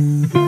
hmm